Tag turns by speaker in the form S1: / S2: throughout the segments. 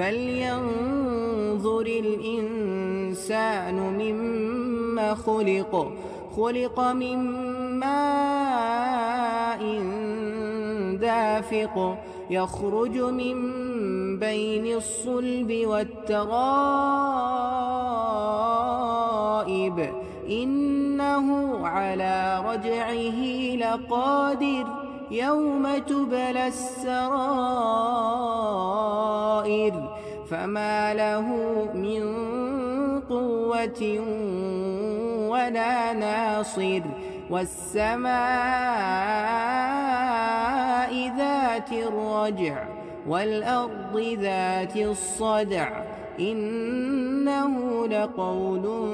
S1: فلينظر الإنسان مما خلق خلق من ماء دافق يخرج من بين الصلب والترائب. إنه على رجعه لقادر. يوم تبلى السرائر فما له من قوة ولا ناصر والسماء ذات الرجع والأرض ذات الصدع إنه لقول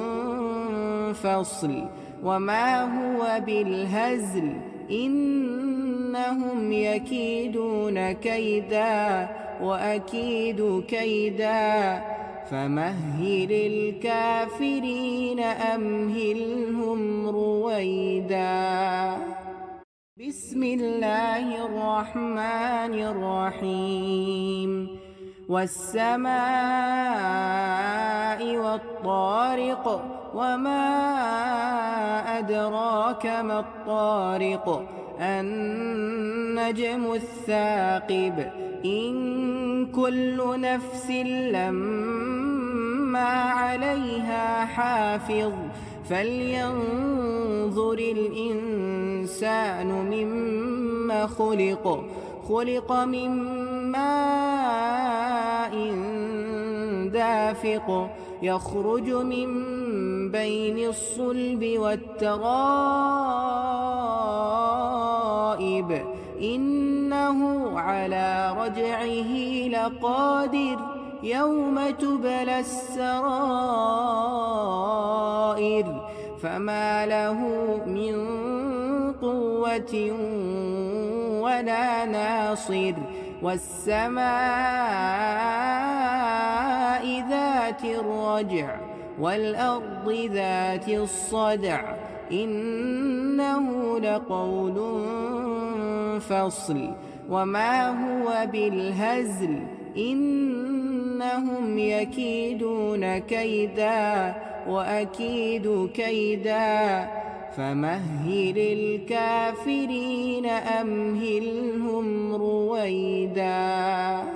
S1: فصل وما هو بالهزل إنهم يكيدون كيدا وأكيد كيدا فمهل الكافرين أمهلهم رويدا بسم الله الرحمن الرحيم والسماء والطارق وما أدراك ما الطارق النجم الثاقب إن كل نفس لما عليها حافظ فلينظر الإنسان مما خلق خلق من ماء دافق. يخرج من بين الصلب والترائب إنه على رجعه لقادر يوم تبلى السرائر. فما له من قوة ولا ناصر. والسماء ذات الرجع والأرض ذات الصدع إنه لقول فصل وما هو بالهزل إنهم يكيدون كيدا وأكيد كيدا فمهل الكافرين أمهلهم رويدا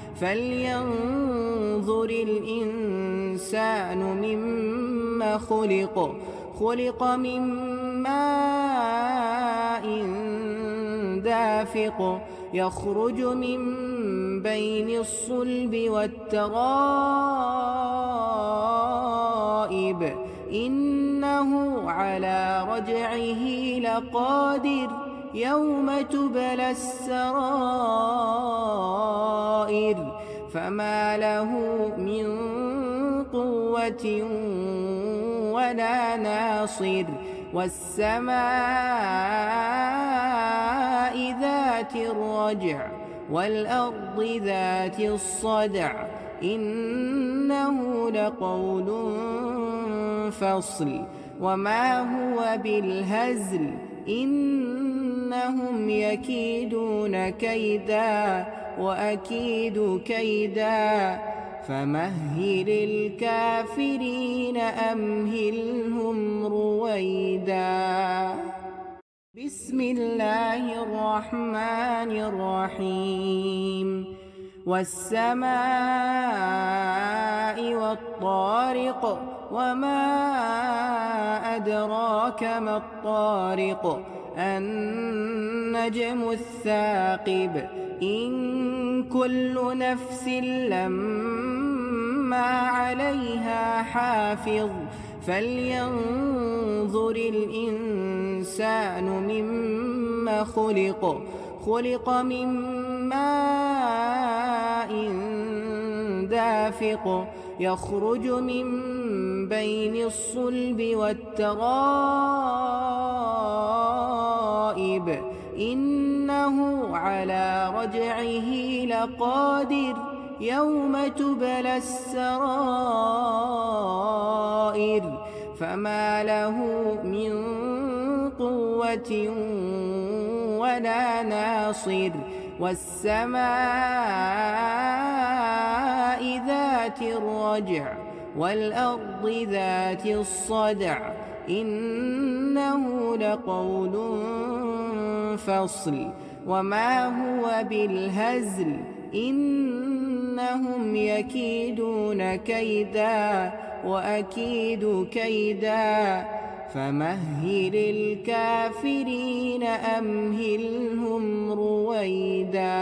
S1: فلينظر الإنسان مما خلق خلق من ماء دافق يخرج من بين الصلب والترائب إنه على رجعه لقادر. يوم تبلى السرائر فما له من قوة ولا ناصر والسماء ذات الرجع والأرض ذات الصدع إنه لقول فصل وما هو بالهزل إنهم يكيدون كيدا وأكيد كيدا فمهل الكافرين أمهلهم رويدا. بسم الله الرحمن الرحيم. والسماء والطارق وما أدراك ما الطارق النجم الثاقب إن كل نفس لما عليها حافظ فلينظر الإنسان مما خلق خلق من ماء دافق يخرج من بين الصلب والترائب إنه على رجعه لقادر يوم تبلى السرائر فما له من قوة ولا ناصر والسماء ذات الرجع والأرض ذات الصدع إنه لقول فصل. وما هو بالهزل إنهم يكيدون كيدا وأكيد كيدا. فمهل الكافرين أمهلهم رويدا.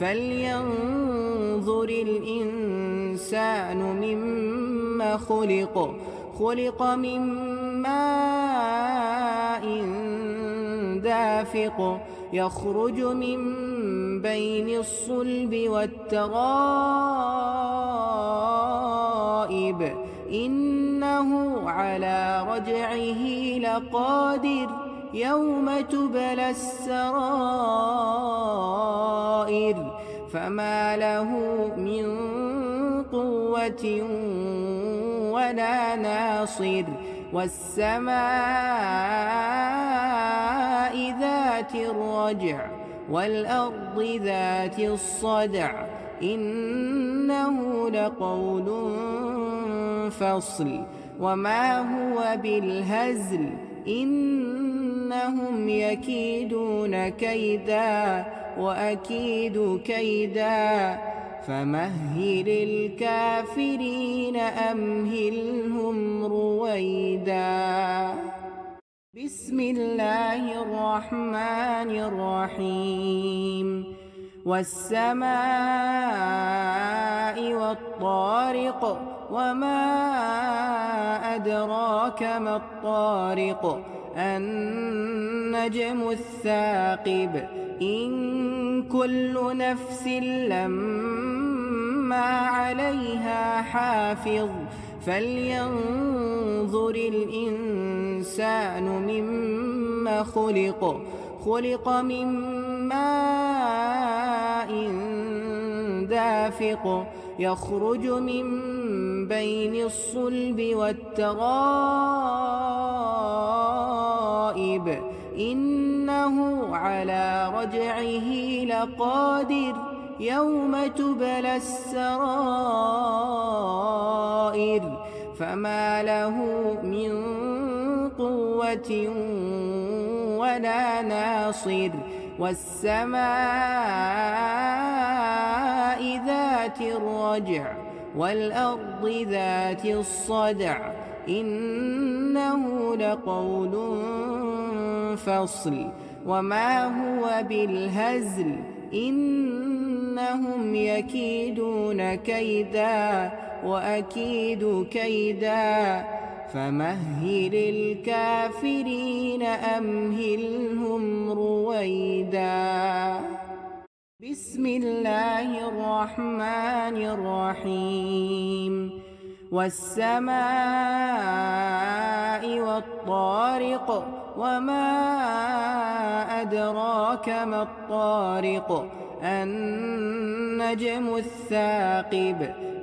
S1: فلينظر الإنسان مما خلق خلق من ماء دافق يخرج من بين الصلب والترائب. إنه على رجعه لقادر. يوم تبلى السرائر فما له من قوة ولا ناصر والسماء ذات الرجع والأرض ذات الصدع إنه لقول فصل وما هو بالهزل إنهم يكيدون كيدا وأكيد كيدا فمهل الكافرين أمهلهم رويدا. بسم الله الرحمن الرحيم. والسماء والطارق وما أدراك ما الطارق النجم الثاقب إن كل نفس لما عليها حافظ فلينظر الإنسان مما خلق خلق من ماء دافق يخرج من بين الصلب والترائب. إنه على رجعه لقادر يوم تبلى السرائر. فما له من قوة ولا ناصر. والسماء ذات الرجع والأرض ذات الصدع إنه لقول فصل وما هو بالهزل إنهم يكيدون كيدا وأكيد كيدا فمهل الكافرين أمهلهم رويدا. بسم الله الرحمن الرحيم. والسماء والطارق وما أدراك ما الطارق النجم الثاقب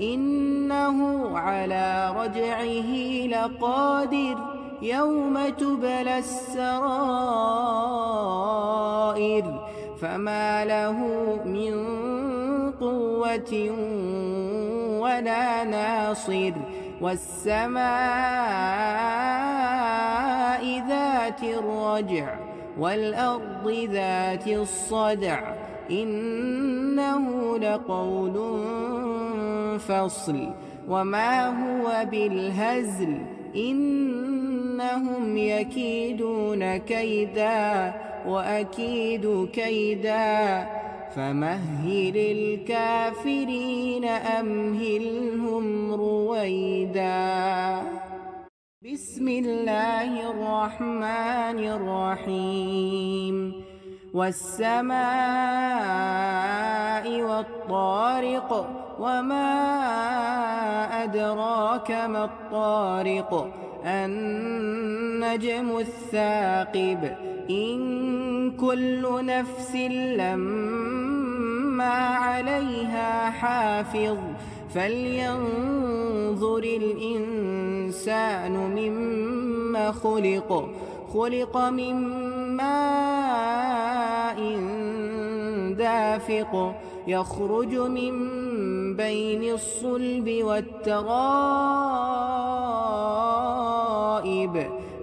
S1: إنه على رجعه لقادر يوم تبلى السرائر فما له من قوة ولا ناصر والسماء ذات الرجع والأرض ذات الصدع إنه لقول فصل. وما هو بالهزل؟ إنهم يكيدون كيدا وأكيد كيدا. فمهل الكافرين أمهلهم رويدا. بسم الله الرحمن الرحيم. والسماء والطارق وما أدراك ما الطارق النجم الثاقب إن كل نفس لما عليها حافظ فلينظر الإنسان مما خلق خلق من ماء دافق يخرج من بين الصلب والترائب.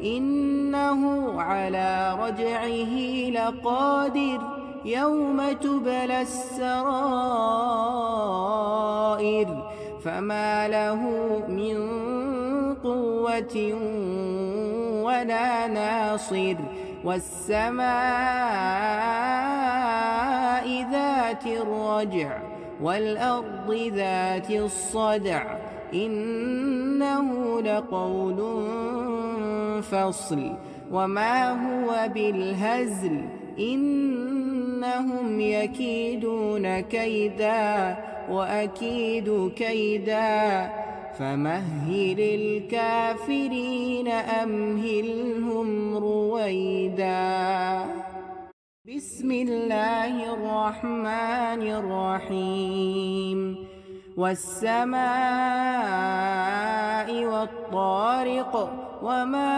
S1: إنه على رجعه لقادر يوم تبلى السرائر. فما له من قوة ولا ناصر والسماء ذات الرجع والأرض ذات الصدع إنه لقول فصل وما هو بالهزل إنهم يكيدون كيدا وأكيد كيدا. فمهل الكافرين أمهلهم رويدا. بسم الله الرحمن الرحيم. والسماء والطارق وما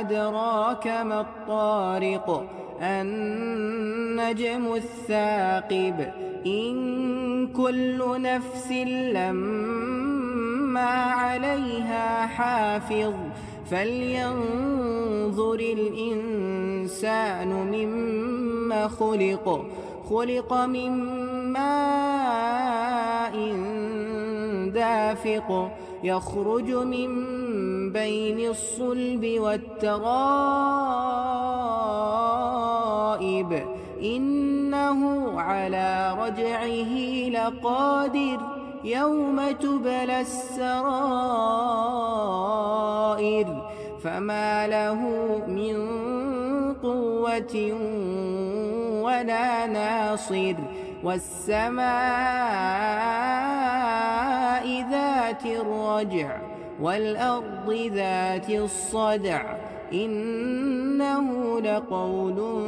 S1: أدراك ما الطارق. النجم الثاقب إن كل نفس لما عليها حافظ فلينظر الإنسان مما خلق خلق من ماء دافق. يخرج من بين الصلب والترائب. إنه على رجعه لقادر يوم تبلى السرائر. فما له من قوة ولا ناصر. والسماء ذات الرجع والأرض ذات الصدع إنه لقول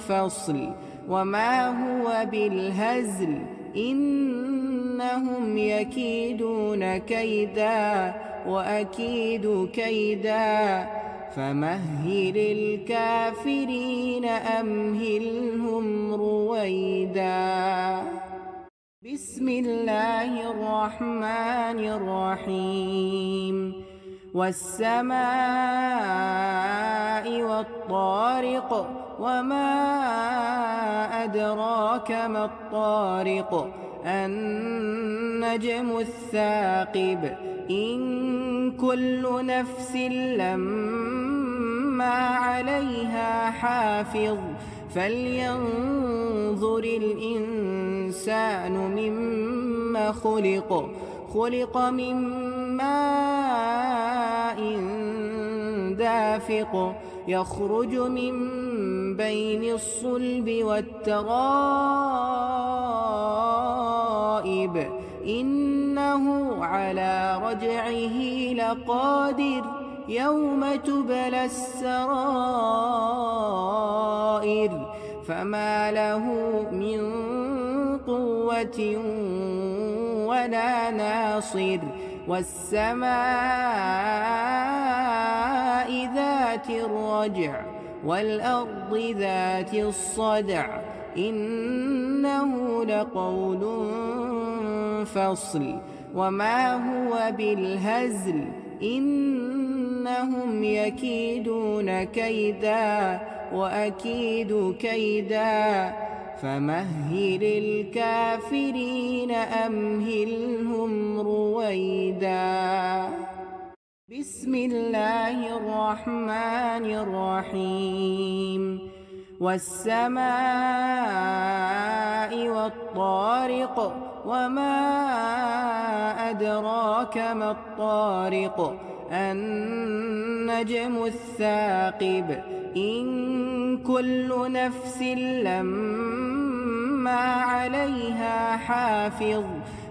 S1: فصل وما هو بالهزل إنهم يكيدون كيدا وأكيد كيدا فمهل الكافرين أمهلهم رويدا. بسم الله الرحمن الرحيم. والسماء والطارق وما أدراك ما الطارق. النجم الثاقب إن كل نفس لما عليها حافظ. فلينظر الإنسان مما خلق خلق من ماء دافق يخرج من بين الصلب والترائب إنه على رجعه لقادر يوم تبلى السرائر. فما له من قوة ولا ناصر. والسماء ذات الرجع والأرض ذات الصدع. إنه لقول فصل. وما هو بالهزل. إنهم يكيدون كيدا وأكيد كيدا. فمهل الكافرين أمهلهم رويدا. بسم الله الرحمن الرحيم. والسماء والطارق وما أدراك ما الطارق النجم الثاقب إن كل نفس لما عليها حافظ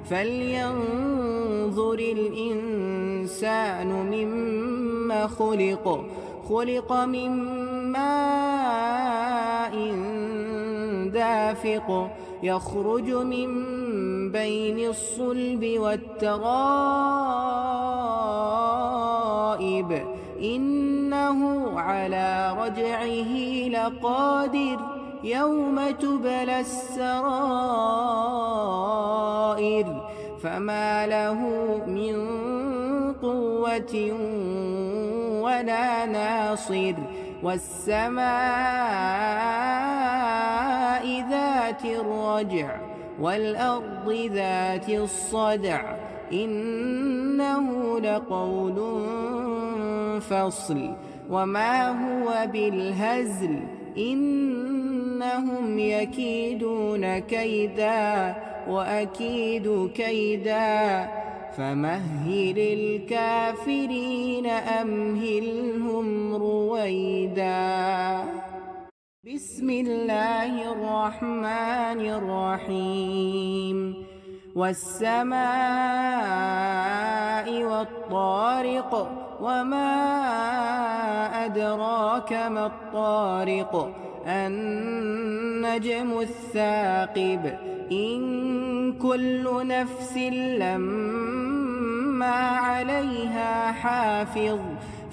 S1: فلينظر الإنسان مما خلق خلق من ماء دافق يخرج من بين الصلب والترائب. إنه على رجعه لقادر يوم تبلى السرائر. فما له من قوة ولا ناصر والسماء ذات الرجع والأرض ذات الصدع إنه لقول فصل وما هو بالهزل إنهم يكيدون كيدا وأكيد كيدا. فمهل الكافرين أمهلهم رويدا. بسم الله الرحمن الرحيم. والسماء والطارق وما أدراك ما الطارق. النجم الثاقب إن كل نفس لما عليها حافظ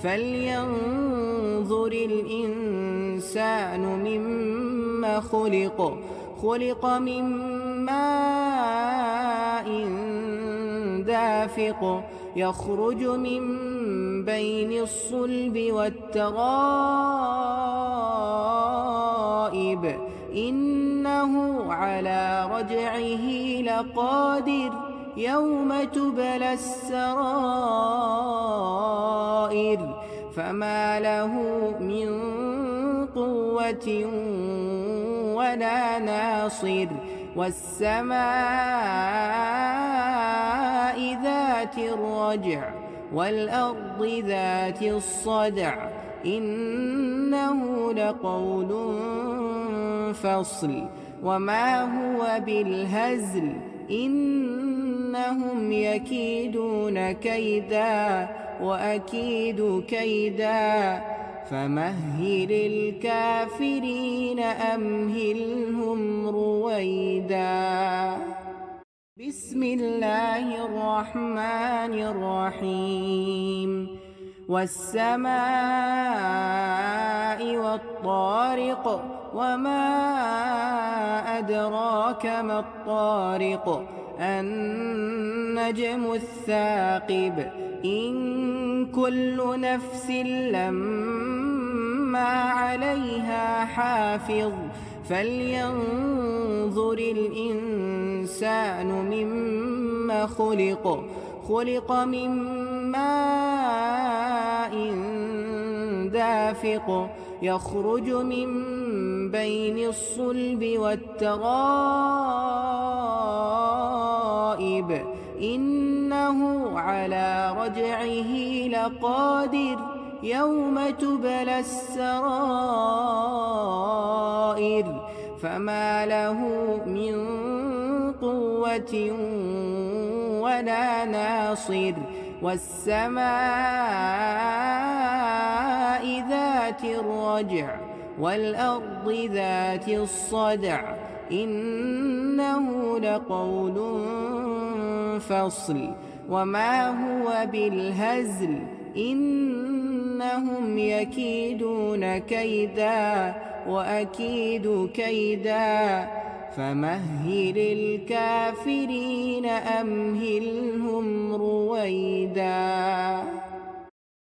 S1: فلينظر الإنسان مما خلق خلق من ماء دافق يخرج من بين الصلب والترائب إنه على رجعه لقادر يوم تبلى السرائر. فما له من قوة ولا ناصر. والسماء ذات الرجع والأرض ذات الصدع إنه لقول فصل وما هو بالهزل إنهم يكيدون كيدا وأكيد كيدا فمهل الكافرين أمهلهم رويدا. بسم الله الرحمن الرحيم. والسماء والطارق وما أدراك ما الطارق. النجم الثاقب إن كل نفس لما عليها حافظ فلينظر الإنسان مما خلق خلق من ماء دافق. يخرج من بين الصلب والترائب إنه على رجعه لقادر يوم تبلى السرائر. فما له من قوة ولا ناصر. والسماء ذات الرجع والأرض ذات الصدع. إنه لقول فصل. وما هو بالهزل. إنهم يكيدون كيدا وأكيد كيدا. فمهل الكافرين أمهلهم رويدا.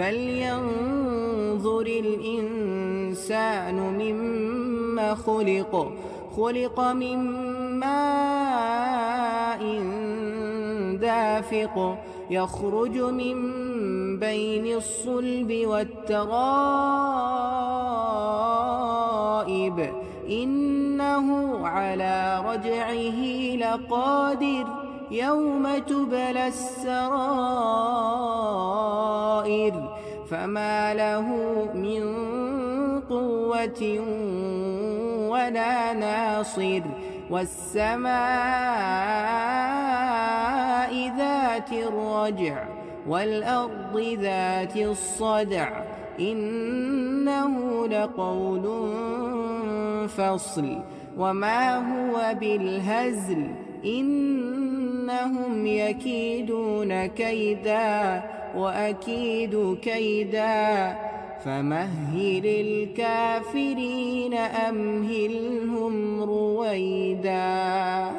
S1: فلينظر الإنسان مما خلق خلق من ماء دافق يخرج من بين الصلب والترائب. إنه على رجعه لقادر. يوم تبلى السرائر فما له من قوة ولا ناصر والسماء ذات الرجع والأرض ذات الصدع إنه لقول فصل وما هو بالهزل إنهم يكيدون كيدا وأكيد كيدا فمهل الكافرين أمهلهم رويدا.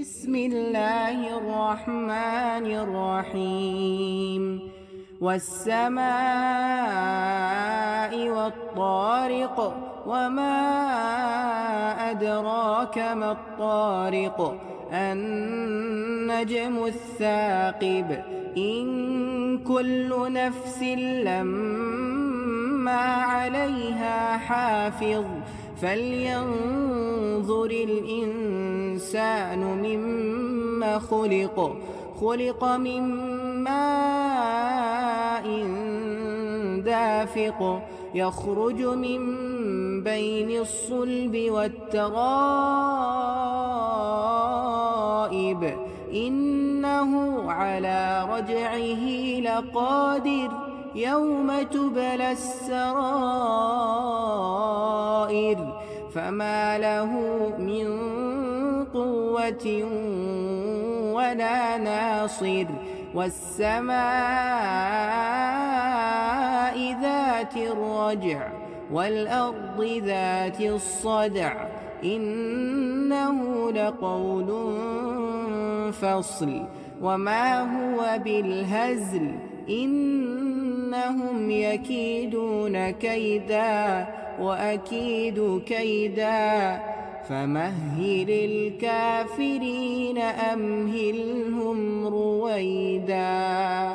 S1: بسم الله الرحمن الرحيم. والسماء والطارق وما أدراك ما الطارق النجم الثاقب إن كل نفس لما عليها حافظ فلينظر الإنسان مما خلق خلق من ماء دافق يخرج من بين الصلب والترائب إنه على رجعه لقادر يوم تبلى السرائر فما له من قوة ولا ناصر والسماء ذات الرجع والأرض ذات الصدع إنه لقول فصل. وما هو بالهزل إنهم يكيدون كيدا وأكيد كيدا. فمهل الكافرين أمهلهم رويدا.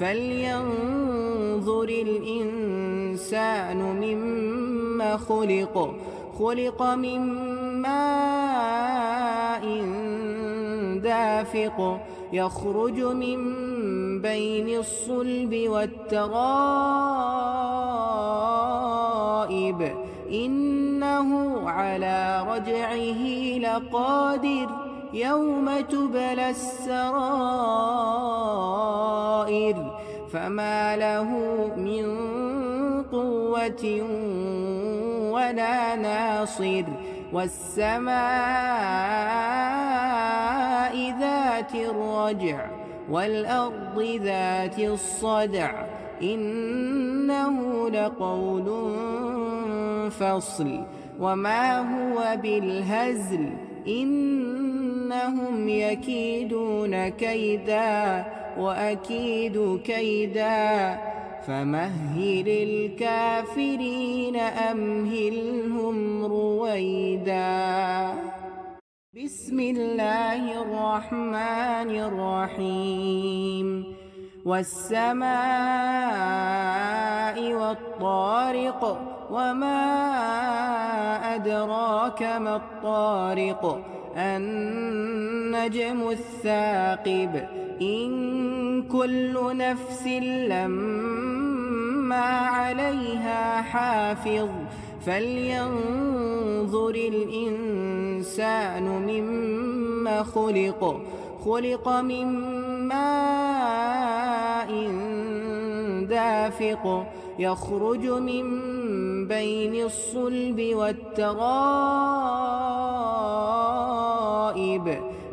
S1: فلينظر الإنسان مما خلق خلق من ماء دافق يخرج من بين الصلب والترائب إنه على رجعه لقادر. يوم تبلى السرائر فما له من قوة ولا ناصر والسماء ذات الرجع والأرض ذات الصدع إنه لقول فصل وما هو بالهزل إنهم يكيدون كيدا وأكيد كيدا فمهل الكافرين أمهلهم رويدا. بسم الله الرحمن الرحيم. والسماء والطارق وما أدراك ما الطارق النجم الثاقب إن كل نفس لما عليها حافظ فلينظر الإنسان مما خلق خلق من ماء دافق. يخرج من بين الصلب والترائب.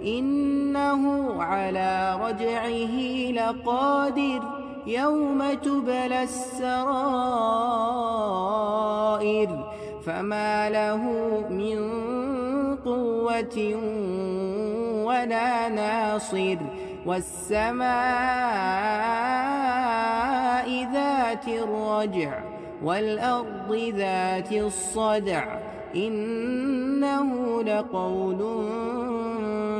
S1: إنه على رجعه لقادر يوم تبلى السرائر. فما له من قوة ولا ناصر. والسماء ذات الرجع والأرض ذات الصدع إنه لقول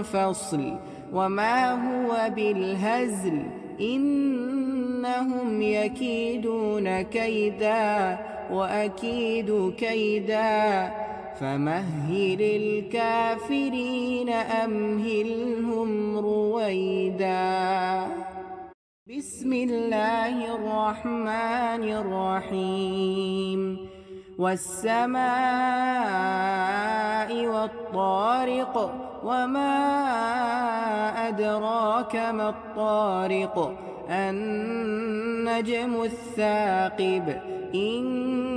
S1: فصل وما هو بالهزل إنهم يكيدون كيدا وأكيد كيدا فمهل الكافرين أمهلهم رويدا. بسم الله الرحمن الرحيم. والسماء والطارق وما أدراك ما الطارق. النجم الثاقب إن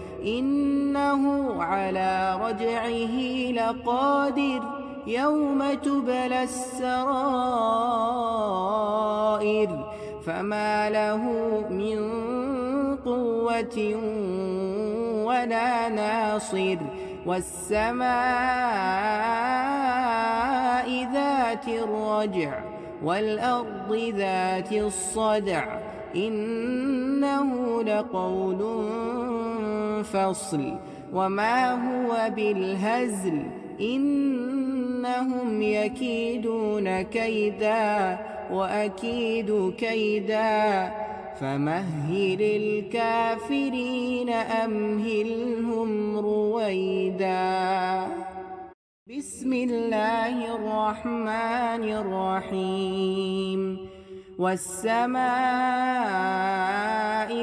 S1: إنه على رجعه لقادر يوم تبلى السرائر فما له من قوة ولا ناصر والسماء ذات الرجع والأرض ذات الصدع إنه لقول فصل. وما هو بالهزل؟ إنهم يكيدون كيدا وأكيد كيدا. فمهل الكافرين أمهلهم رويدا. بسم الله الرحمن الرحيم. والسماء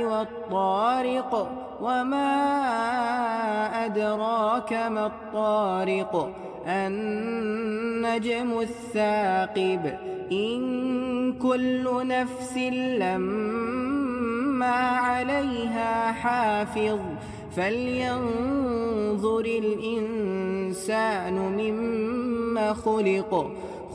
S1: والطارق وما أدراك ما الطارق النجم الثاقب إن كل نفس لما عليها حافظ فلينظر الإنسان مما خلق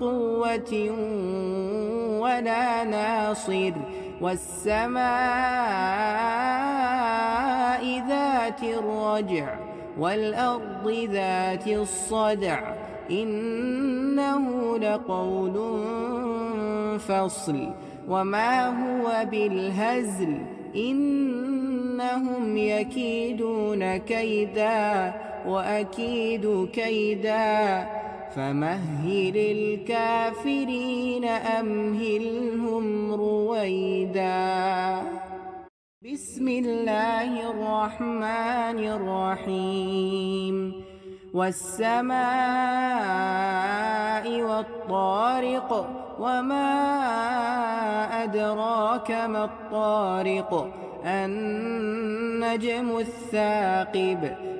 S1: قوة ولا ناصر والسماء ذات الرجع والأرض ذات الصدع إنه لقول فصل وما هو بالهزل إنهم يكيدون كيدا وأكيد كيدا فمهل الكافرين أمهلهم رويدا. بسم الله الرحمن الرحيم. والسماء والطارق وما أدراك ما الطارق النجم الثاقب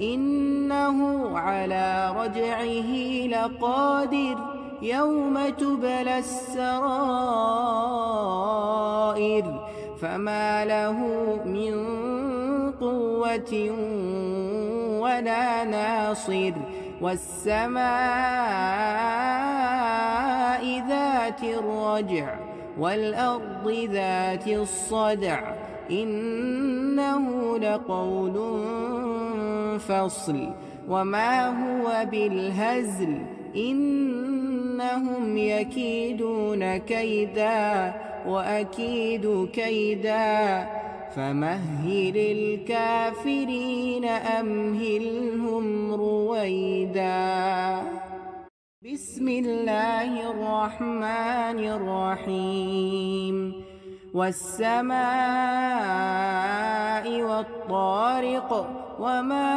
S1: إنه على رجعه لقادر يوم تبلى السرائر فما له من قوة ولا ناصر والسماء ذات الرجع والأرض ذات الصدع إنه لقول فصل. وما هو بالهزل؟ إنهم يكيدون كيدا وأكيد كيدا. فمهل الكافرين أمهلهم رويدا. بسم الله الرحمن الرحيم. والسماء والطارق وما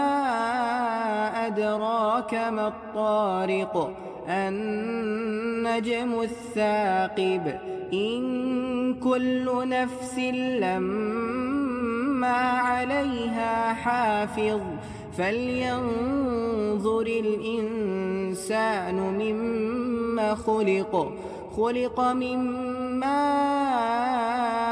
S1: أدراك ما الطارق النجم الثاقب إن كل نفس لما عليها حافظ فلينظر الإنسان مما خلق خلق من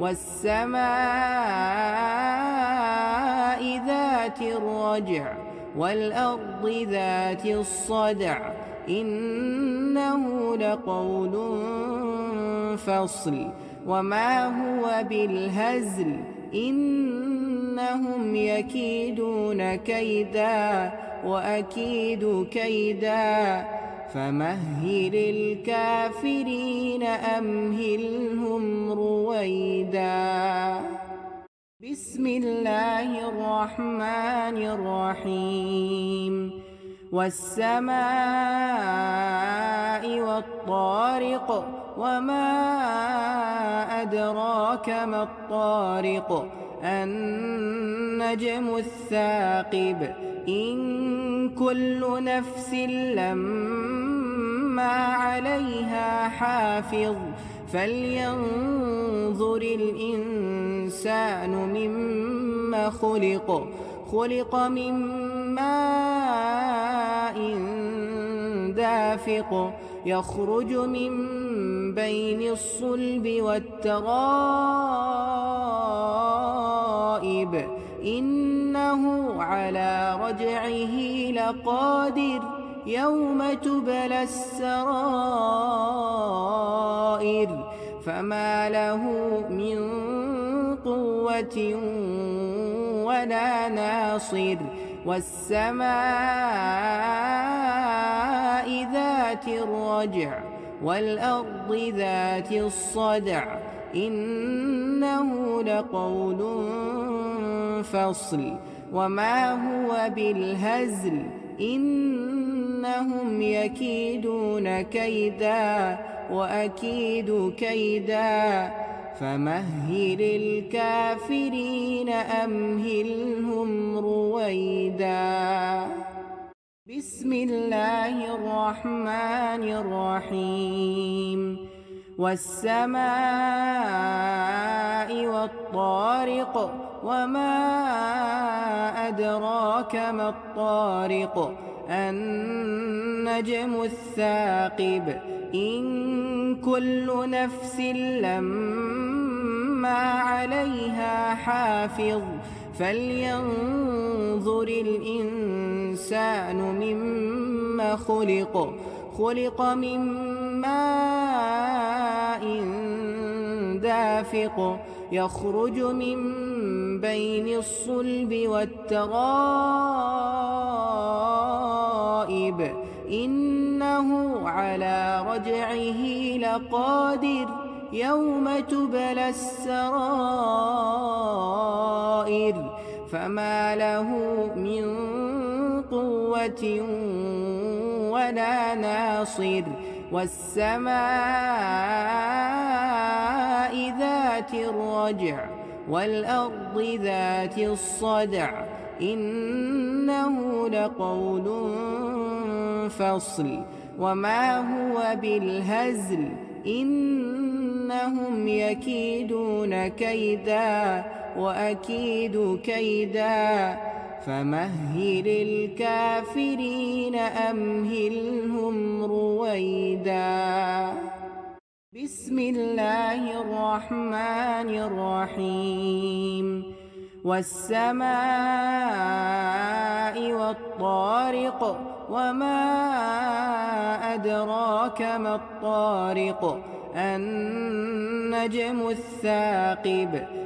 S1: والسماء ذات الرجع والأرض ذات الصدع إنه لقول فصل وما هو بالهزل إنهم يكيدون كيدا وأكيد كيدا فمهل الكافرين أمهلهم رويدا. بسم الله الرحمن الرحيم. والسماء والطارق وما أدراك ما الطارق. النجم الثاقب إن كل نفس لما عليها حافظ فلينظر الإنسان مما خلق خلق من ماء دافق. يخرج من بين الصلب والترائب. إنه على رجعه لقادر يوم تبلى السرائر. فما له من قوة ولا ناصر. والسماء ذات الرجع والأرض ذات الصدع إنه لقول فصل وما هو بالهزل إنهم يكيدون كيدا وأكيد كيدا فمهل الكافرين أمهلهم رويدا. بسم الله الرحمن الرحيم. والسماء والطارق وما أدراك ما الطارق. النجم الثاقب إن كل نفس لما عليها حافظ. فلينظر الإنسان مما خلق خلق من ماء دافق. يخرج من بين الصلب والترائب إنه على رجعه لقادر يوم تبلى السرائر. فما له من قوة ولا ناصر. والسماء ذات الرجع والأرض ذات الصدع إنه لقول فصل وما هو بالهزل إنهم يكيدون كيدا وأكيد كيدا فمهل الكافرين أمهلهم رويدا. بسم الله الرحمن الرحيم. والسماء والطارق وما أدراك ما الطارق النجم الثاقب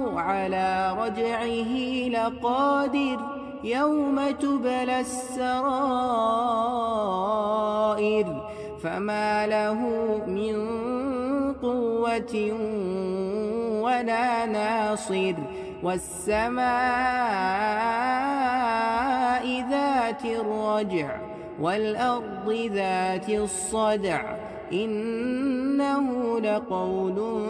S1: على رجعه لقادر يوم تبلى السرائر فما له من قوة ولا ناصر والسماء ذات الرجع والأرض ذات الصدع إنه لقول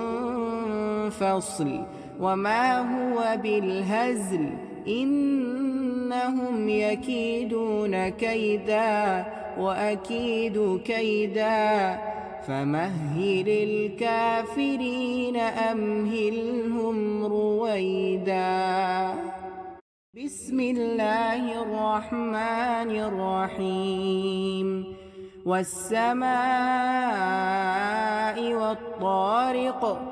S1: فصل وما هو بالهزل إنهم يكيدون كيدا وأكيد كيدا فمهل الكافرين أمهلهم رويدا بسم الله الرحمن الرحيم والسماء والطارق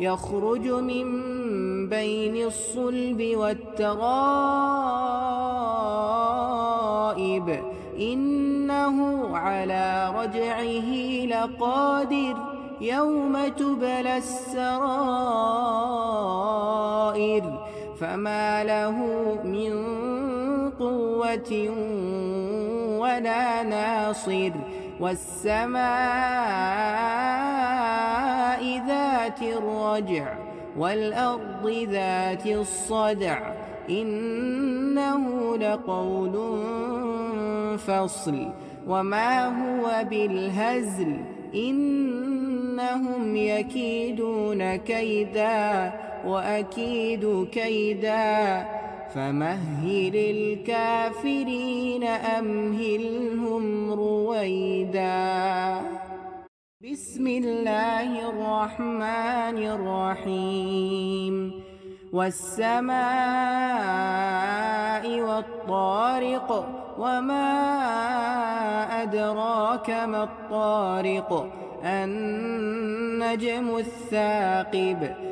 S1: يخرج من بين الصلب والترائب إنه على رجعه لقادر يوم تبلى السرائر. فما له من قوة ولا ناصر. والسماء ذات الرجع والأرض ذات الصدع إنه لقول فصل وما هو بالهزل إنهم يكيدون كيدا وأكيد كيدا فمهل الكافرين أمهلهم رويدا. بسم الله الرحمن الرحيم. والسماء والطارق وما أدراك ما الطارق. النجم الثاقب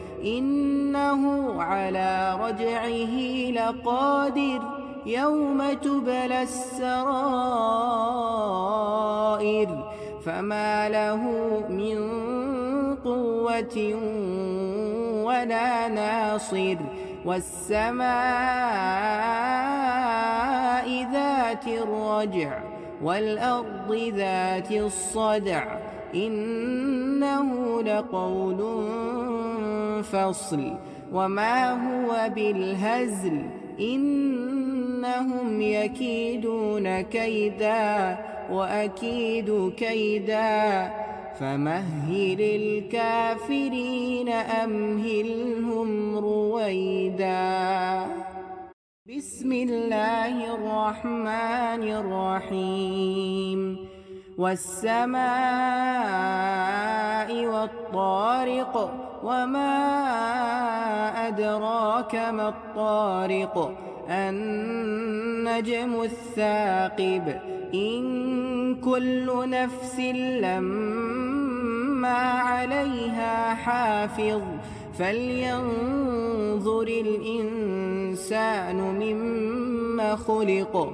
S1: إنه على رجعه لقادر يوم تبلى السرائر فما له من قوة ولا ناصر والسماء ذات الرجع والأرض ذات الصدع إنه لقول فصل. وما هو بالهزل؟ إنهم يكيدون كيدا وأكيد كيدا. فمهل الكافرين أمهلهم رويدا. بسم الله الرحمن الرحيم. والسماء والطارق وما أدراك ما الطارق النجم الثاقب إن كل نفس لما عليها حافظ فلينظر الإنسان مما خلق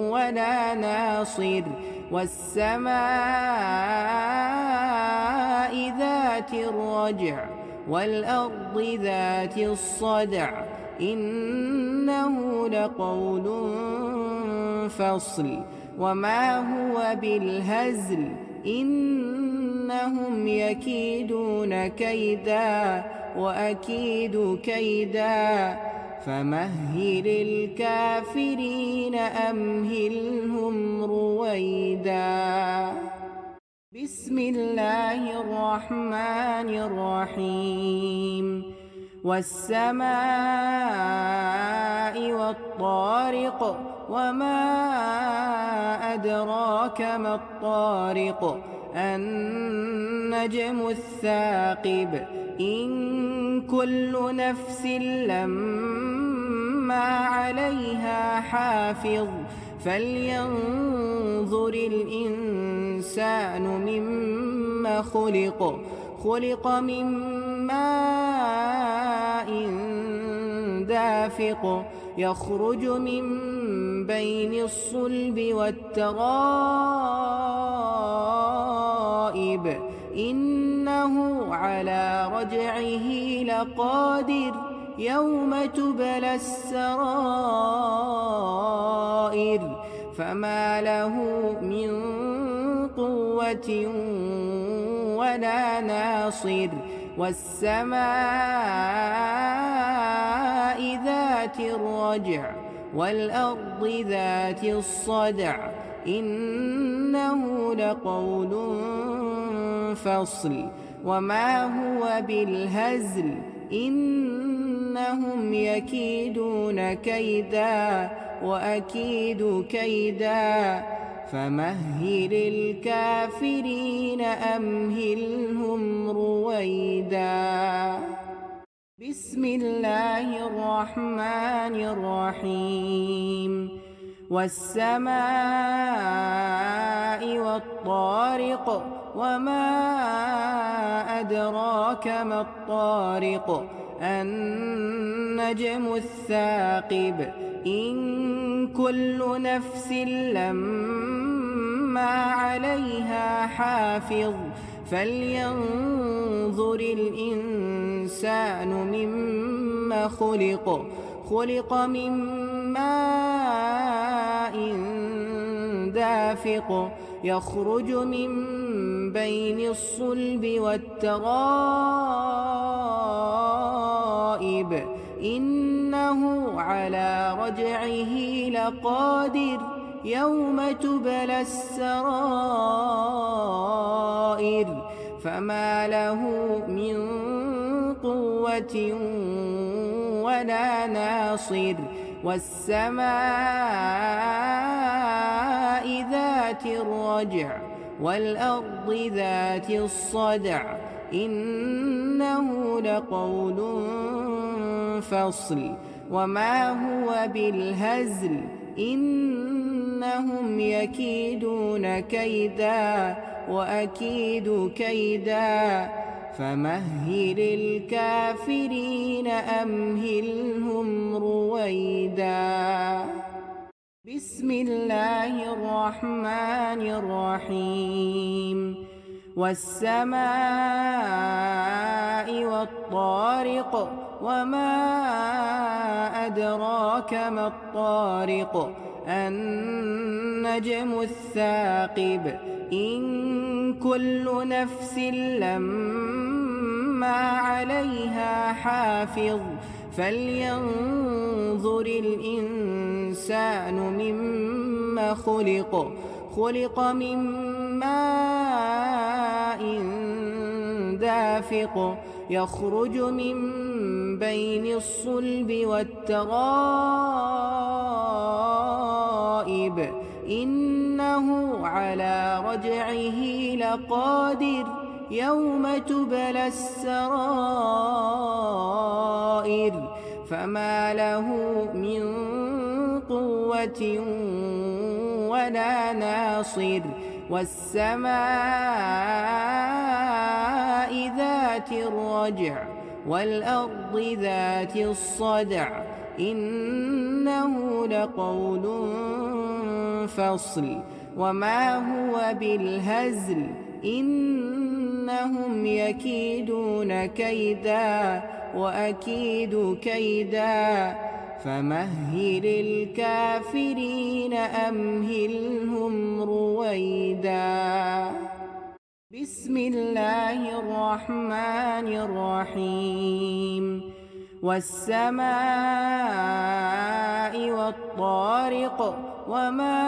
S1: ولا ناصر والسماء ذات الرجع والأرض ذات الصدع إنه لقول فصل وما هو بالهزل إنهم يكيدون كيدا وأكيد كيدا فمهل الكافرين أمهلهم رويدا. بسم الله الرحمن الرحيم. والسماء والطارق وما أدراك ما الطارق. النجم الثاقب إن كل نفس لما عليها حافظ فلينظر الإنسان مما خلق خلق من ماء دافق. يخرج من بين الصلب والترائب. إنه على رجعه لقادر يوم تبلى السرائر. فما له من قوة ولا ناصر. والسماء ذات الرجع والأرض ذات الصدع إنه لقول فصل وما هو بالهزل إنهم يكيدون كيدا وأكيد كيدا فمهل الكافرين أمهلهم رويدا. بسم الله الرحمن الرحيم. والسماء والطارق وما أدراك ما الطارق. النجم الثاقب إن كل نفس لما عليها حافظ. فلينظر الإنسان مما خلق خلق من ماء دافق. يخرج من بين الصلب والترائب إنه على رجعه لقادر يوم تبلى السرائر. فما له من قوة ولا ناصر والسماء ذات الرجع. والأرض ذات الصدع إنه لقول فصل. وما هو بالهزل إنهم يكيدون كيدا وأكيد كيدا. فمهل الكافرين أمهلهم رويدا. بسم الله الرحمن الرحيم. والسماء والطارق وما أدراك ما الطارق. النجم الثاقب. إن كل نفس لما عليها حافظ. فلينظر الإنسان مما خلق خلق من ماء دافق يخرج من بين الصلب والترائب. إنه على رجعه لقادر. يوم تبلى السرائر فما له من قوة ولا ناصر والسماء ذات الرجع والأرض ذات الصدع إنه لقول فصل وما هو بالهزل إنهم يكيدون كيدا وأكيد كيدا فمهل الكافرين أمهلهم رويدا. بسم الله الرحمن الرحيم. والسماء والطارق وما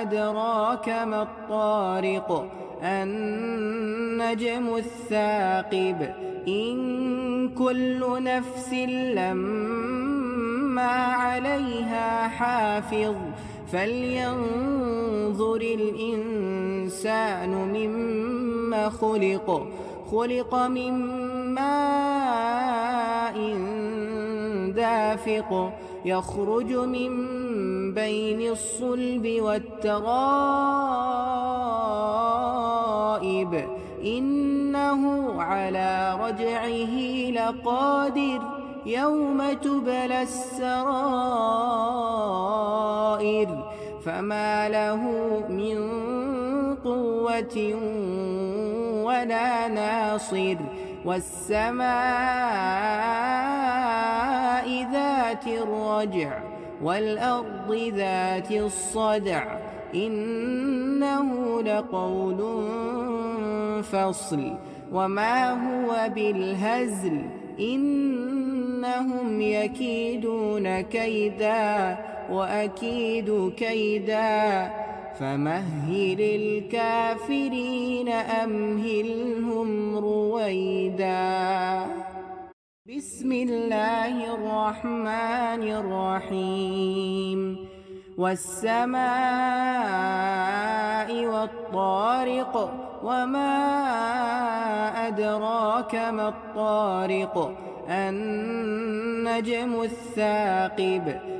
S1: أدراك ما الطارق النجم الثاقب إن كل نفس لما عليها حافظ. فلينظر الإنسان مما خلق خلق من ماء دافق. يخرج من بين الصلب والترائب إنه على رجعه لقادر يوم تبلى السرائر. فما له من قوة ولا ناصر. والسماء ذات الرجع والأرض ذات الصدع إنه لقول فصل وما هو بالهزل إنهم يكيدون كيدا وأكيد كيدا فمهل الكافرين أمهلهم رويدا. بسم الله الرحمن الرحيم. والسماء والطارق وما أدراك ما الطارق. النجم الثاقب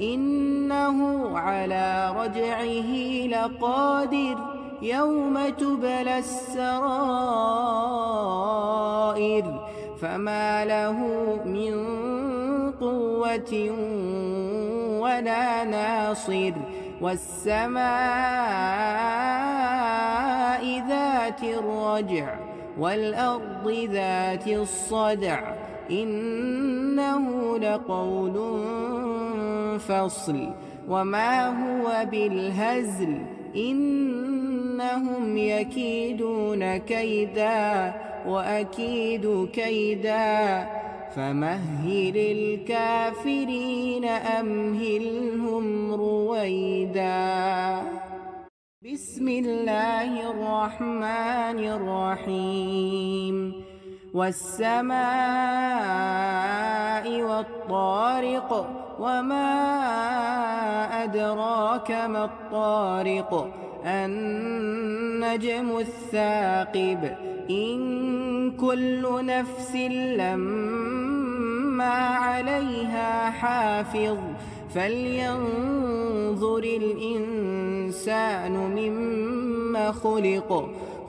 S1: إنه على رجعه لقادر يوم تبلى السرائر. فما له من قوة ولا ناصر. والسماء ذات الرجع والأرض ذات الصدع. إنه لقول فصل. وما هو بالهزل؟ إنهم يكيدون كيدا وأكيد كيدا. فمهل الكافرين أمهلهم رويدا. بسم الله الرحمن الرحيم. والسماء والطارق وما أدراك ما الطارق النجم الثاقب إن كل نفس لما عليها حافظ فلينظر الإنسان مما خلق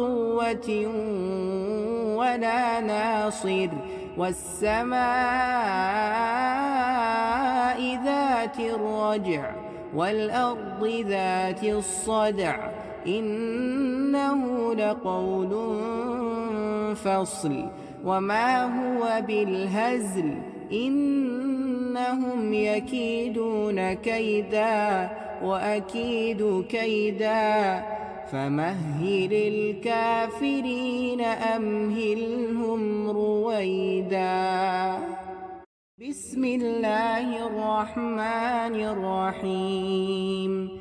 S1: قوة ولا ناصر والسماء ذات الرجع والأرض ذات الصدع. إنه لقول فصل. وما هو بالهزل؟ إنهم يكيدون كيدا وأكيد كيدا. فمهل الكافرين أمهلهم رويدا. بسم الله الرحمن الرحيم.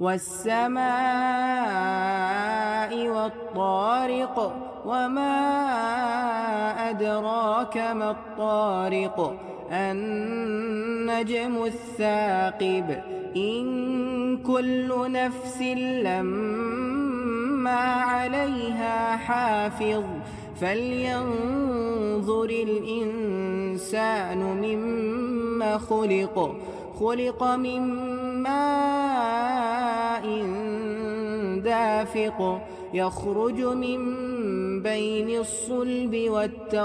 S1: والسماء والطارق وما أدراك ما الطارق. النجم الثاقب إن كل نفس لما عليها حافظ فلينظر الإنسان مما خلق خلق من ماء دافق. يخرج من بين الصلب والترائب.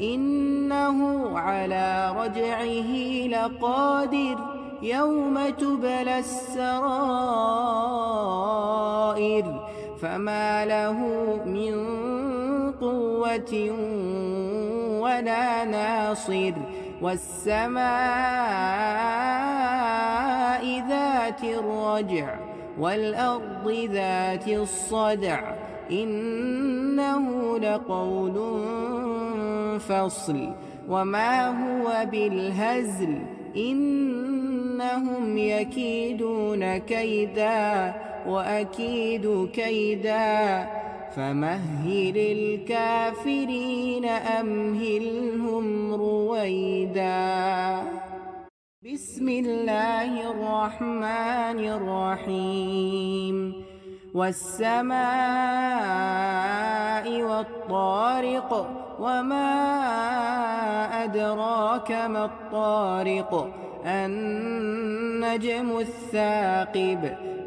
S1: إنه على رجعه لقادر يوم تبلى السرائر. فما له من قوة ولا ناصر. والسماء ذات الرجع والأرض ذات الصدع إنه لقول فصل وما هو بالهزل إنهم يكيدون كيدا وأكيد كيدا فمهل الكافرين أمهلهم رويدا. بسم الله الرحمن الرحيم. والسماء والطارق وما أدراك ما الطارق النجم الثاقب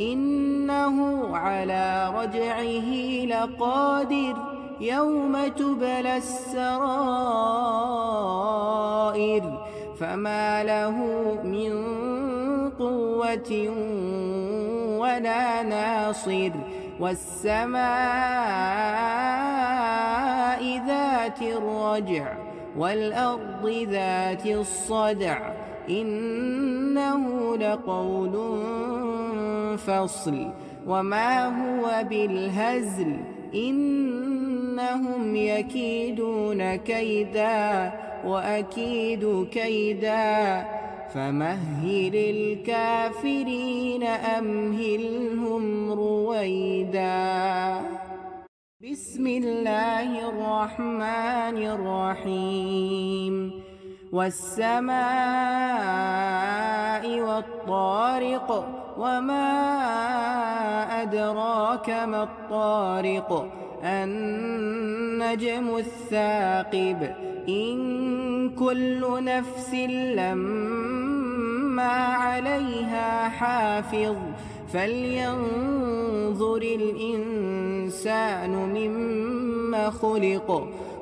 S1: إنه على رجعه لقادر يوم تبلى السرائر. فما له من قوة ولا ناصر. والسماء ذات الرجع والأرض ذات الصدع. إنه لقول فصل. وما هو بالهزل. إنهم يكيدون كيدا وأكيد كيدا. فمهل الكافرين أمهلهم رويدا. بسم الله الرحمن الرحيم. والسماء والطارق وما أدراك ما الطارق النجم الثاقب إن كل نفس لما عليها حافظ فلينظر الإنسان مما خلق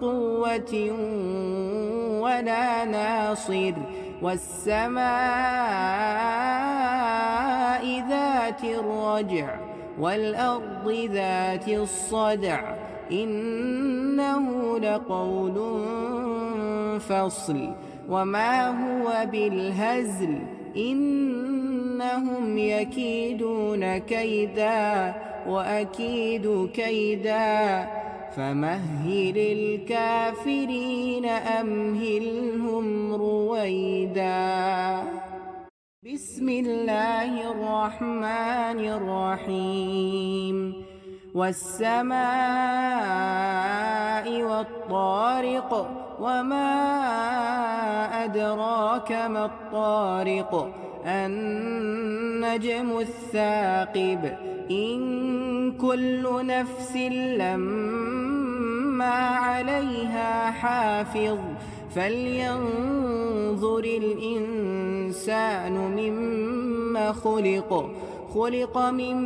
S1: قوة ولا ناصر والسماء ذات الرجع والأرض ذات الصدع. إنه لقول فصل. وما هو بالهزل؟ إنهم يكيدون كيدا وأكيد كيدا. فمهل الكافرين أمهلهم رويدا. بسم الله الرحمن الرحيم. والسماء والطارق وما أدراك ما الطارق. النجم الثاقب إن كل نفس لما عليها حافظ فلينظر الإنسان مما خلق خلق من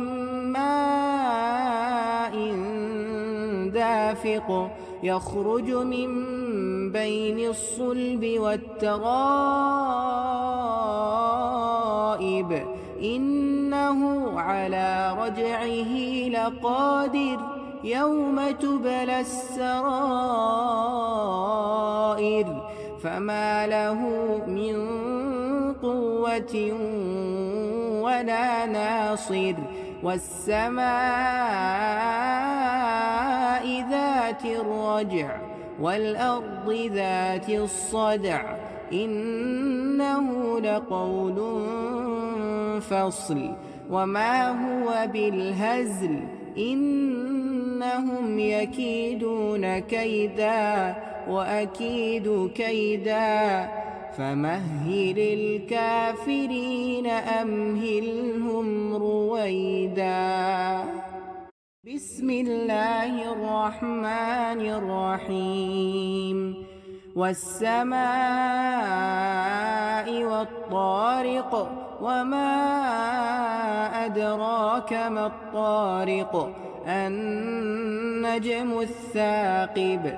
S1: ماء دافق. يخرج من بين الصلب والترائب. إنه على رجعه لقادر يوم تبلى السرائر. فما له من قوة ولا ناصر. والسماء ذات الرجع والأرض ذات الصدع إنه لقول فصل وما هو بالهزل إنهم يكيدون كيدا وأكيد كيدا فمهل الكافرين أمهلهم رويدا. بسم الله الرحمن الرحيم. والسماء والطارق وما أدراك ما الطارق النجم الثاقب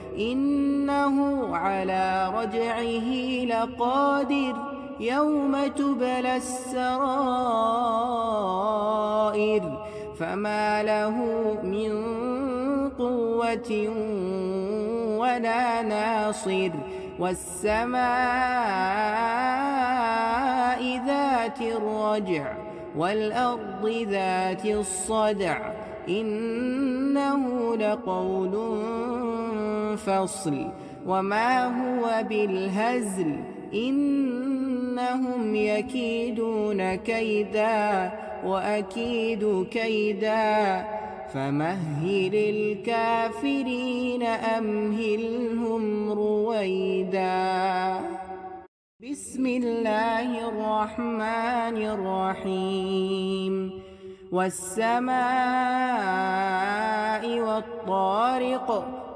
S1: إنه على رجعه لقادر يوم تبلى السرائر. فما له من قوة ولا ناصر. والسماء ذات الرجع والأرض ذات الصدع. إنه لقول فصل وما هو بالهزل إنهم يكيدون كيدا وأكيد كيدا فمهل الكافرين أمهلهم رويدا. بسم الله الرحمن الرحيم. والسماء والطارق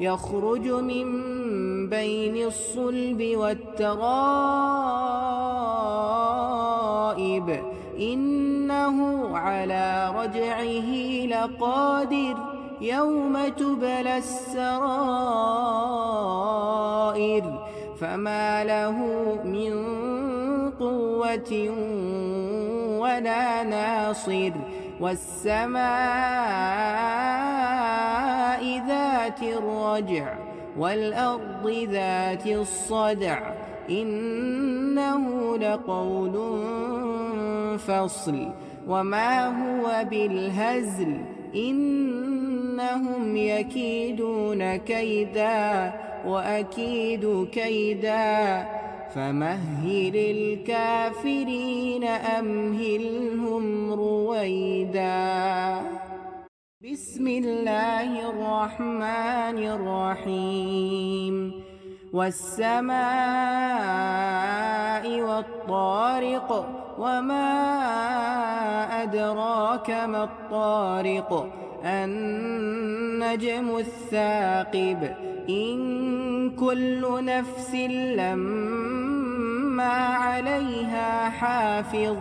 S1: يخرج من بين الصلب والترائب. إنه على رجعه لقادر يوم تبلى السرائر. فما له من قوة ولا ناصر. والسماء ذات الرجع والأرض ذات الصدع إنه لقول فصل وما هو بالهزل إنهم يكيدون كيدا وأكيد كيدا فمهل الكافرين أمهلهم رويدا. بسم الله الرحمن الرحيم. والسماء والطارق وما أدراك ما الطارق. النجم الثاقب إن كل نفس لما عليها حافظ.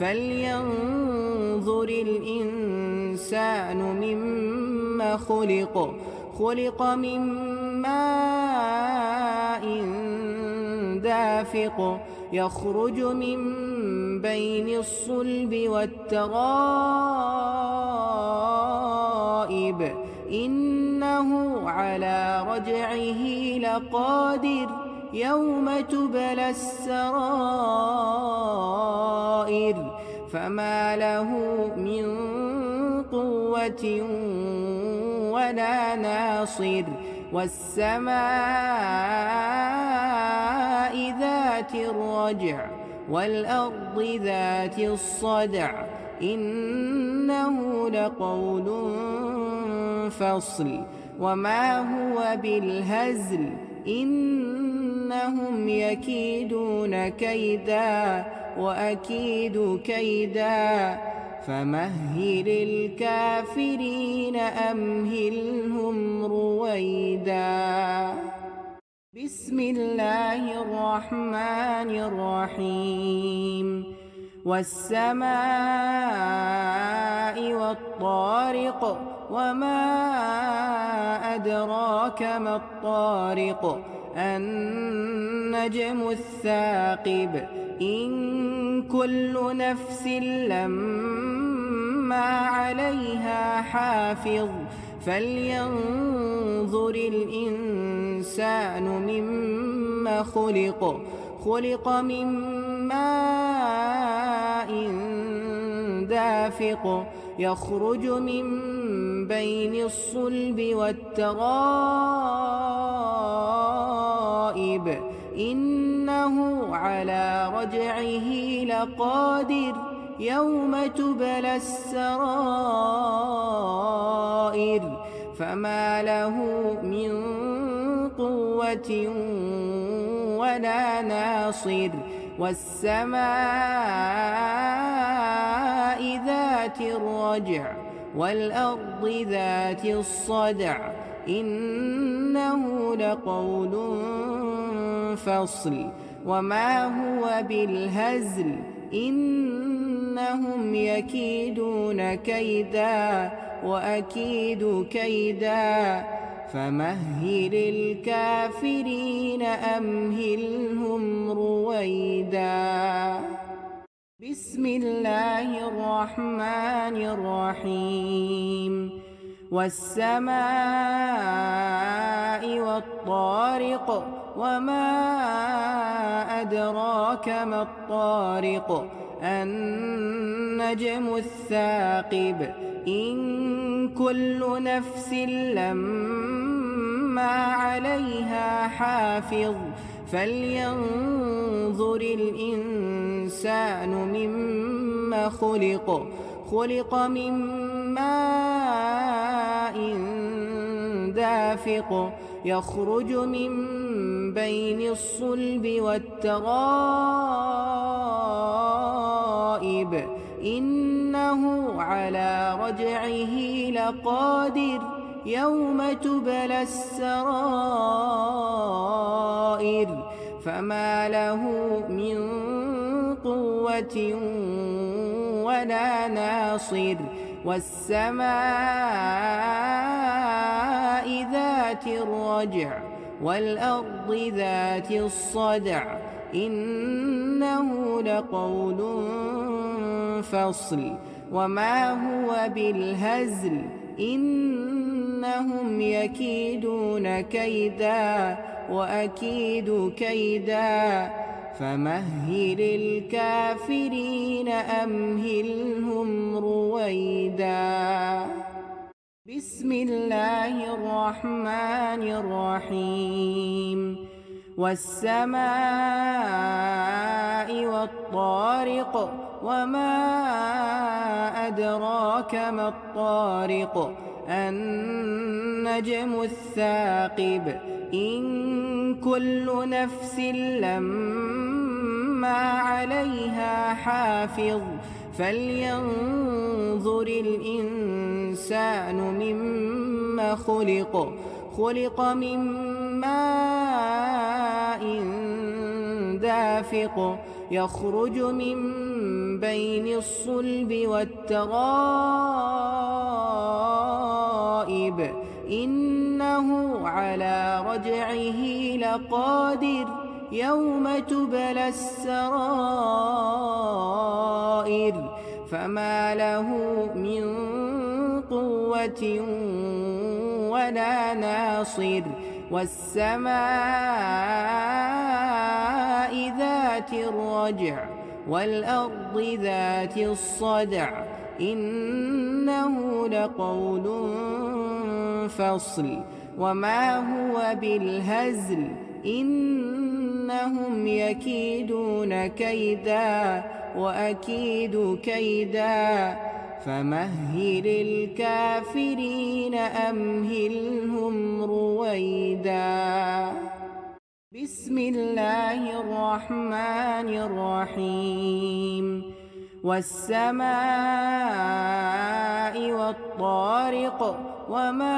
S1: فلينظر الإنسان مما خلق خلق من ماء دافق. يخرج من بين الصلب والترائب إنه على رجعه لقادر يوم تبلى السرائر. فما له من قوة ولا ناصر والسماء ذات الرجع. والأرض ذات الصدع إنه لقول فصل. وما هو بالهزل إنهم يكيدون كيدا وأكيد كيدا. فمهل الكافرين أمهلهم رويدا. بسم الله الرحمن الرحيم. والسماء والطارق وما أدراك ما الطارق. النجم الثاقب. إن كل نفس لما عليها حافظ. فلينظر الإنسان مما خلق خلق من ماء دافق يخرج من بين الصلب والترائب. إنه على رجعه لقادر. يوم تبلى السرائر فما له من قوة ولا ناصر والسماء ذات الرجع والأرض ذات الصدع إنه لقول فصل وما هو بالهزل إنهم يكيدون كيدا وأكيد كيدا فمهل الكافرين أمهلهم رويدا. بسم الله الرحمن الرحيم. والسماء والطارق وما أدراك ما الطارق النجم الثاقب إن كل نفس لما عليها حافظ فلينظر الإنسان مما خلق خلق من ماء دافق. يخرج من بين الصلب والترائب. إنه على رجعه لقادر يوم تبلى السرائر. فما له من قوة ولا ناصر. والسماء ذات الرجع والأرض ذات الصدع إنه لقول فصل وما هو بالهزل إنهم يكيدون كيدا وأكيد كيدا فمهل الكافرين أمهلهم رويدا. بسم الله الرحمن الرحيم. والسماء والطارق وما أدراك ما الطارق. النجم الثاقب إن كل نفس لما عليها حافظ فلينظر الإنسان مما خلق خلق من ماء دافق يخرج من بين الصلب والترائب إنه على رجعه لقادر يوم تبلى السرائر فما له من قوة ولا ناصر والسماء ذات الرجع والأرض ذات الصدع إنه لقول فصل. وما هو بالهزل إنهم يكيدون كيدا وأكيد كيدا. فمهل الكافرين أمهلهم رويدا. بسم الله الرحمن الرحيم. والسماء والطارق وما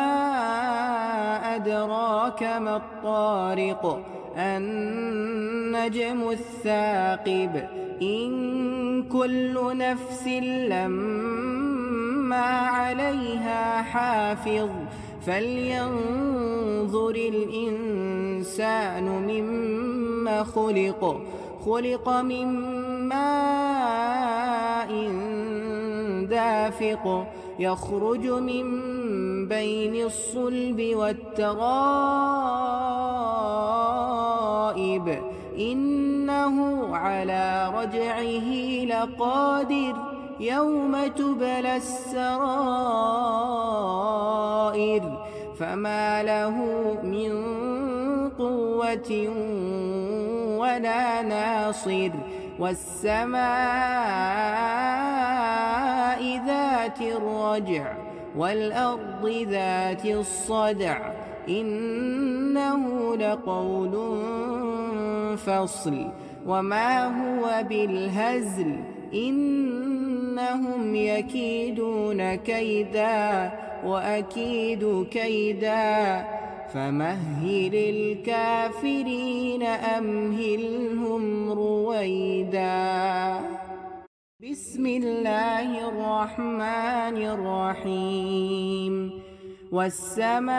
S1: أدراك ما الطارق. النجم الثاقب. إن كل نفس لما عليها حافظ. فلينظر الإنسان مما خلق خلق من ماء دافق يخرج من بين الصلب والترائب. إنه على رجعه لقادر. يوم تبلى السرائر فما له من قوة ولا ناصر والسماء ذات الرجع والأرض ذات الصدع إنه لقول فصل وما هو بالهزل إنهم يكيدون كيدا وأكيد كيدا فمهل الكافرين أمهلهم رويدا. بسم الله الرحمن الرحيم. والسماء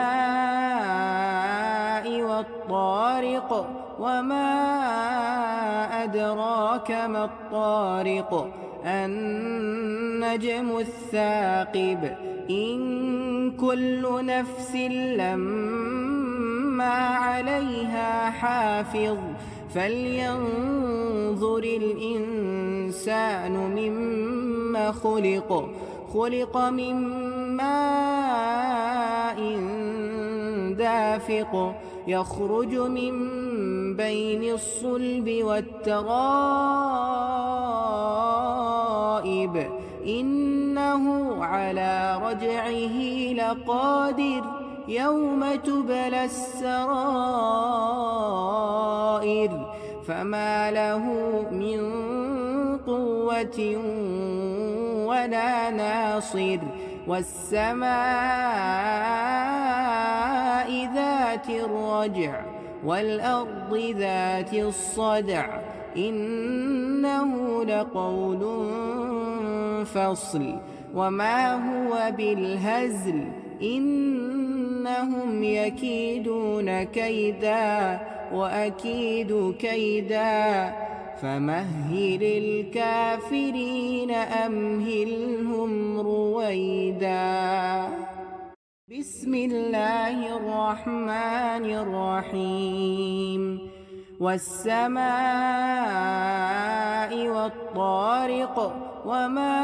S1: والطارق وما أدراك ما الطارق النجم الثاقب إن كل نفس لما عليها حافظ. فلينظر الإنسان مما خلق خلق من ماء دافق. يخرج من بين الصلب والترائب. إنه على رجعه لقادر يوم تبلى السرائر. فما له من قوة ولا ناصر. والسماء ذات الرجع والأرض ذات الصدع إنه لقول فصل وما هو بالهزل إنهم يكيدون كيدا وأكيد كيدا فمهل الكافرين أمهلهم رويدا. بسم الله الرحمن الرحيم. والسماء والطارق وما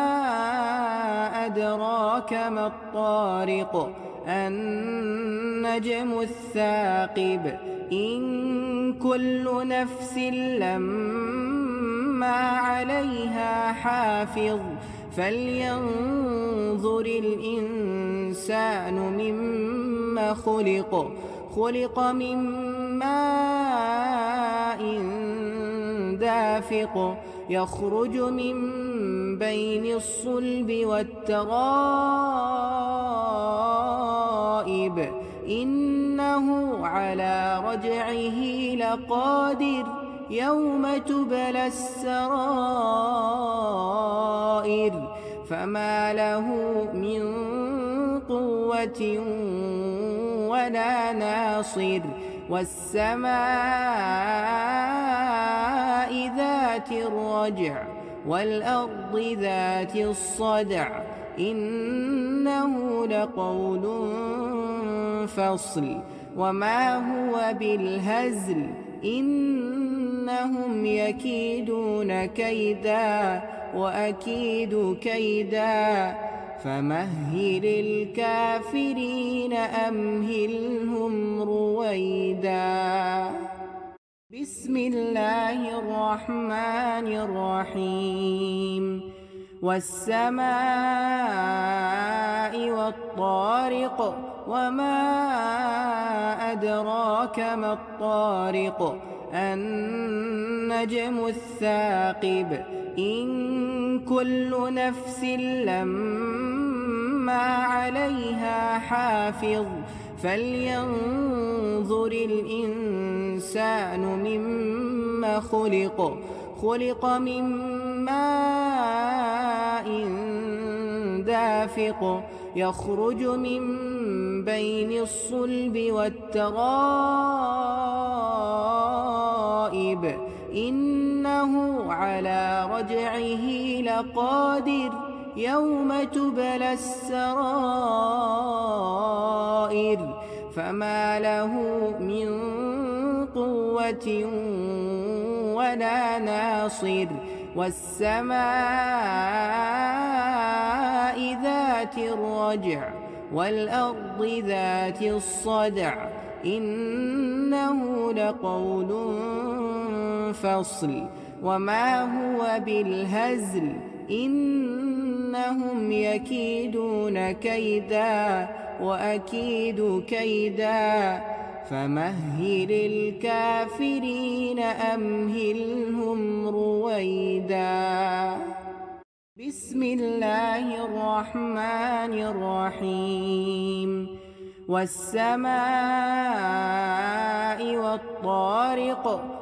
S1: أدراك ما الطارق. النجم الثاقب إن كل نفس لما عليها حافظ فلينظر الإنسان مما خلق خلق من ماء دافق يخرج من بين الصلب والترائب. إنه على رجعه لقادر يوم تبلى السرائر. فما له من قوة ولا ناصر. والسماء ذات الرجع والأرض ذات الصدع إنه لقول فصل وما هو بالهزل إنهم يكيدون كيدا وأكيد كيدا فمهل الكافرين أمهلهم رويدا بسم الله الرحمن الرحيم. والسماء والطارق وما أدراك ما الطارق. النجم الثاقب. إن كل نفس لما عليها حافظ. فلينظر الإنسان مما خلق خلق من ماء دافق يخرج من بين الصلب والترائب. إنه على رجعه لقادر. يوم تبلى السرائر فما له من قوة ولا ناصر والسماء ذات الرجع والأرض ذات الصدع إنه لقول فصل وما هو بالهزل إنهم يكيدون كيدا وأكيد كيدا فمهل الكافرين أمهلهم رويدا. بسم الله الرحمن الرحيم. والسماء والطارق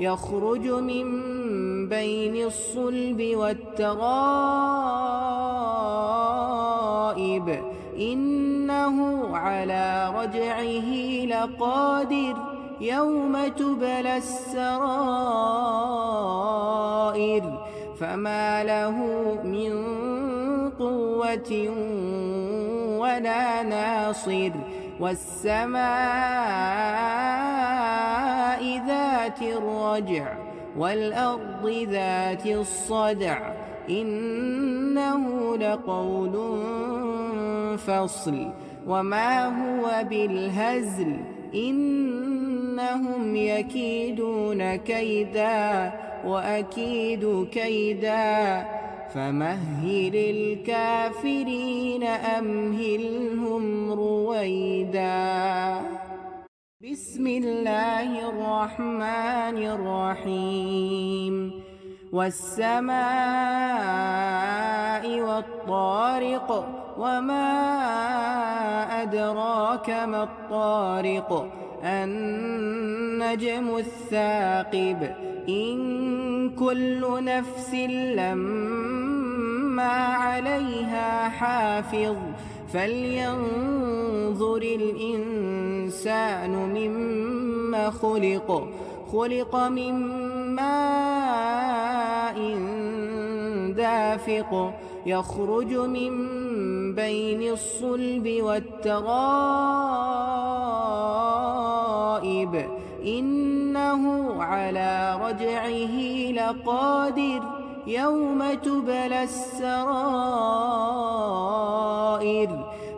S1: يخرج من بين الصلب والترائب إنه على رجعه لقادر يوم تبلى السرائر. فما له من قوة ولا ناصر. والسماء ذات الرجع والأرض ذات الصدع إنه لقول فصل وما هو بالهزل إنهم يكيدون كيدا وأكيد كيدا فمهل الكافرين أمهلهم رويدا. بسم الله الرحمن الرحيم. والسماء والطارق وما أدراك ما الطارق. النجم الثاقب إن كل نفس لما عليها حافظ فلينظر الإنسان مما خلق خلق من ماء دافق يخرج من بين الصلب والترائب إنه على رجعه لقادر يوم تبلى السرائر.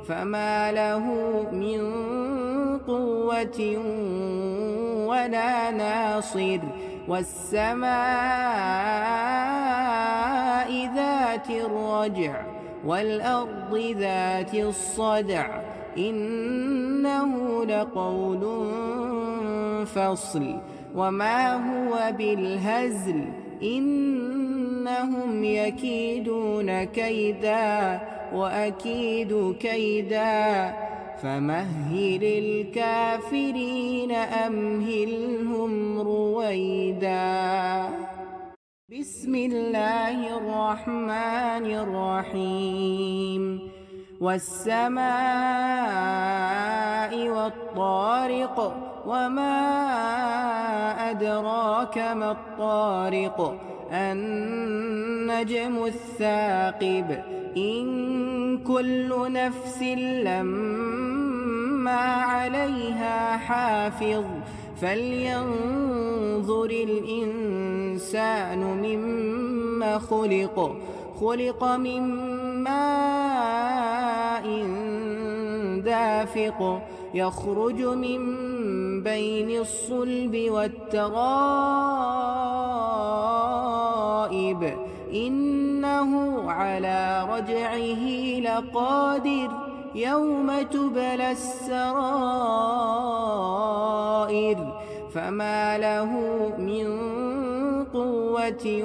S1: فما له من قوة ولا ناصر. والسماء ذات الرجع والأرض ذات الصدع إنه لقول فصل وما هو بالهزل إنهم يكيدون كيدا وأكيد كيدا فمهل الكافرين أمهلهم رويدا بسم الله الرحمن الرحيم. والسماء والطارق وما أدراك ما الطارق. النجم الثاقب. إن كل نفس لما عليها حافظ. فلينظر الإنسان مما خلق خلق من ماء دافق يخرج من بين الصلب والترائب. إنه على رجعه لقادر. يوم تبلى السرائر فما له من قوة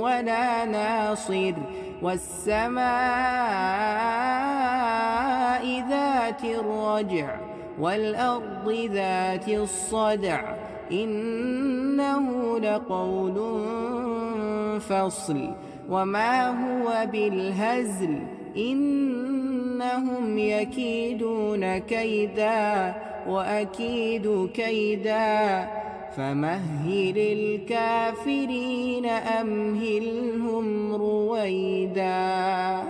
S1: ولا ناصر والسماء ذات الرجع والأرض ذات الصدع إنه لقول فصل وما هو بالهزل إنهم يكيدون كيدا وأكيد كيدا فمهل الكافرين أمهلهم رويدا